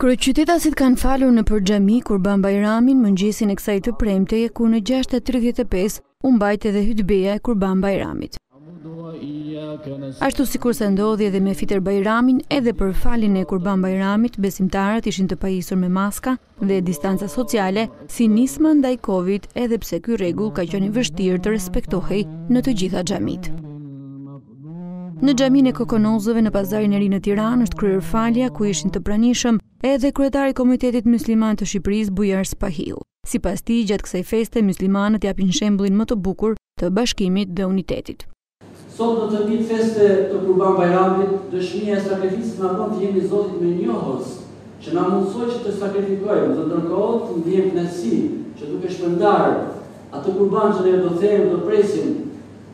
Kryeqytetasit kanë falur nëpër xhami Kurban Bajramin mëngjesin e kësaj të premteje kur në gjashtë e tridhjetë e pesë u mbajt edhe hytbeja e Kurban Bajramit. Ashtu sikurse ndodhi edhe me Fitër Bajramin, edhe për faljen e Kurban Bajramit besimtarët ishin të pajisur me maska, dhe distanca sociale si nismë ndaj Covid edhe pse ky rregull ka qenë vështirë të respektohej në të gjitha xhamitë. Në xhaminë e Kokonozëve në Pazarin e Ri në Tiranë është kryer falja ku ishin të pranishëm edhe kryetari i Komunitetit Mysliman të Shqipërisë Bujar Spahiu. Sipas tij, gjatë kësaj feste myslimanët japin shembullin më të bukur të bashkimit dhe unitetit. Sot në këtë ditë feste të Kurban Bajramit, dëshmia e sakrificës na bën të jemi Zotit mirënjohës, që na mundësoi që të sakrifikojmë dhe ndërkohë të ndjejmë kënaqësinë që duke shpërndarë atë kurban që ne do therim do presim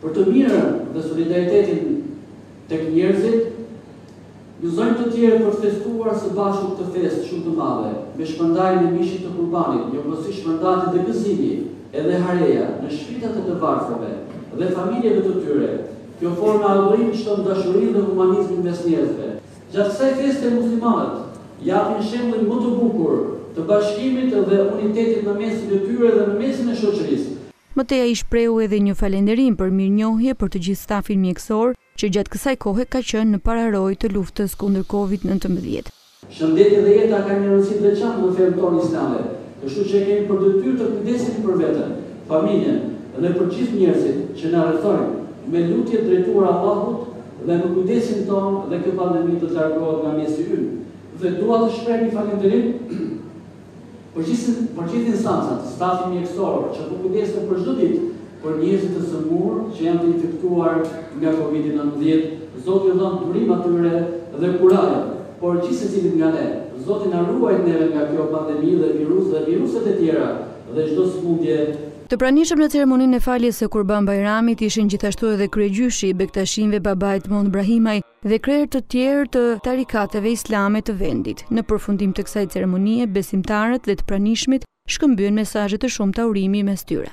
për të mirën dhe solidaritetin tek njerëzit, Gëzojmë të tjerë për të festuar së bashku këtë festë shumë të madhe, me shpërndarjen e mishit të Kurbanit, njëkohësisht shpërndahet dhe gëzimi, edhe hareja, në shpirtat e të varfërve, dhe familjeve të tyre. Kjo formë e adhurimit shton dashurinë dhe humanizmin mes njerëzve. Gjatë kësaj feste muslimanët japin shembullin më të bukur të bashkimit dhe unitetit në mesin e tyre dhe në mesin e shoqërisë. Më tej ai shprehu edhe një falënderim për mirënjohje për të gjithë stafin mjekësor që gjatë kësaj kohe ka qenë në pararojë të luftës kundër Covid nëntëmbëdhjetë. Shëndeti dhe jeta kanë një rëndësi të veçantë në fenë tonë islame, kështu që e kemi për detyrë të kujdesemi për veten, familjen dhe për gjithë njerëzit që na rrethojnë, me lutje drejtuar Allahut dhe me kujdesin tonë dhe kjo pandemi të largohet nga mesi ynë. Dhe dua të shpreh një falënderim Për gjithë instancat, stafin mjekësor që po kujdesen për çdo ditë për njerëzit të sëmurë që janë të infektuar nga Covid nëntëmbëdhjetë, Zoti u dhëntë durim atyre dhe kurajë, por gjithsecilit nga ne, Zoti na ruajt neve nga kjo pandemi dhe virus dhe viruset e tjera dhe çdo sëmundje. Të pranishëm në ceremoninë e faljes së Kurban Bajramit ishin gjithashtu edhe kryegjyshi i Bektashinjve baba Edmond Brahimaj, dhe krerë të tjerë të tarikateve islame të vendit. Në përfundim të kësaj ceremonie, besimtarët dhe të pranishmit shkëmbyen mesazhe të shumta urimi mes tyre.